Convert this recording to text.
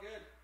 good.